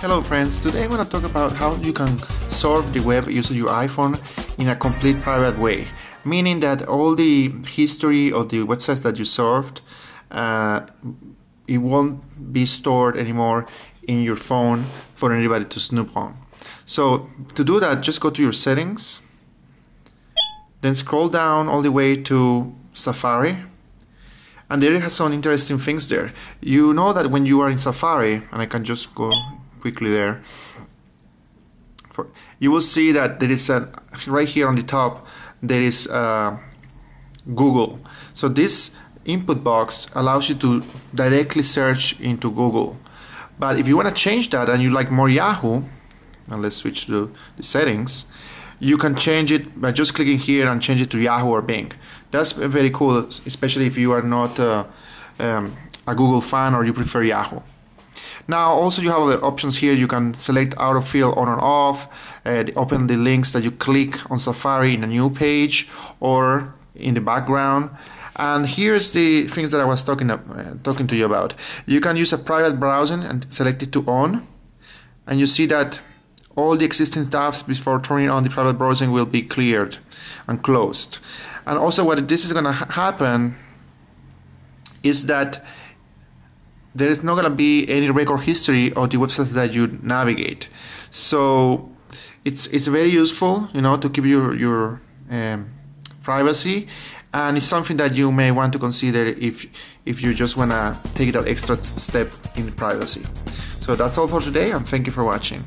Hello friends, today I'm going to talk about how you can surf the web using your iPhone in a complete private way. Meaning that all the history of the websites that you surfed, uh, it won't be stored anymore in your phone for anybody to snoop on. So to do that, just go to your settings, then scroll down all the way to Safari and there it has some interesting things there. You know that when you are in Safari, and I can just go quickly there, for, you will see that there is a right here on the top there is uh, Google. So this input box allows you to directly search into Google. But if you want to change that and you like more Yahoo, and let's switch to the settings, you can change it by just clicking here and change it to Yahoo or Bing. That's very cool, especially if you are not uh, um, a Google fan or you prefer Yahoo. Now also you have other options here. You can select autofill on or off, uh, open the links that you click on Safari in a new page or in the background. And here's the things that I was talking uh, talking to you about. You can use a private browsing and select it to on, and you see that all the existing tabs before turning on the private browsing will be cleared and closed. And also what this is going to ha happen is that there is not going to be any record history of the websites that you navigate. So it's it's very useful, you know, to keep your your um, privacy, and it's something that you may want to consider if if you just want to take that extra step in privacy. So that's all for today, and thank you for watching.